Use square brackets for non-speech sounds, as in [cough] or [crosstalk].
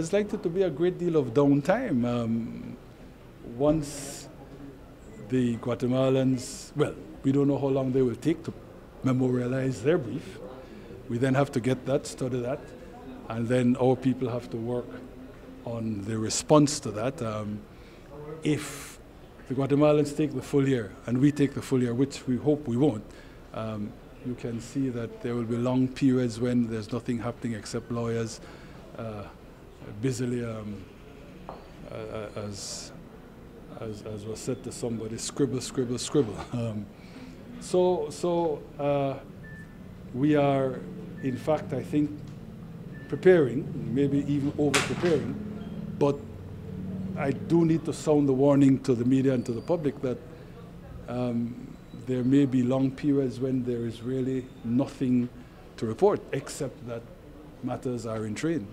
There's likely to be a great deal of downtime um, once the Guatemalans, well, we don't know how long they will take to memorialize their brief. We then have to get that, study that, and then our people have to work on the response to that. Um, if the Guatemalans take the full year and we take the full year, which we hope we won't, um, you can see that there will be long periods when there's nothing happening except lawyers uh, busily, um, as, as, as, was said to somebody, scribble, scribble, scribble. [laughs] Um, so so uh, we are, in fact, I think, preparing, maybe even over preparing, but I do need to sound the warning to the media and to the public that um, there may be long periods when there is really nothing to report except that matters are in train.